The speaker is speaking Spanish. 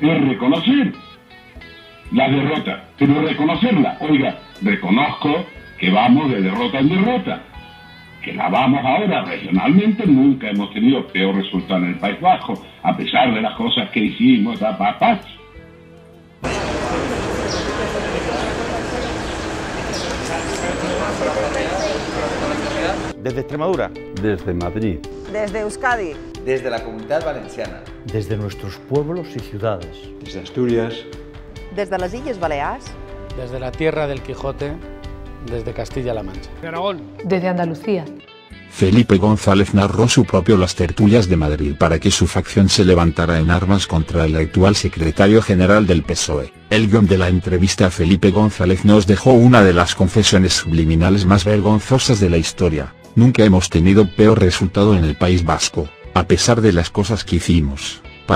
es reconocer la derrota, pero reconocerla. Oiga, reconozco que vamos de derrota en derrota, que la vamos ahora regionalmente, nunca hemos tenido peor resultado en el País Bajo, a pesar de las cosas que hicimos, a papás. Desde Extremadura. Desde Madrid. Desde Euskadi. Desde la Comunidad Valenciana. Desde nuestros pueblos y ciudades. Desde Asturias. Desde las Islas Baleares. Desde la Tierra del Quijote. Desde Castilla-La Mancha. De Aragón. Desde Andalucía. Felipe González narró su propio Las Tertulias de Madrid para que su facción se levantara en armas contra el actual secretario general del PSOE. El guion de la entrevista a Felipe González nos dejó una de las confesiones subliminales más vergonzosas de la historia. Nunca hemos tenido peor resultado en el País Vasco, a pesar de las cosas que hicimos.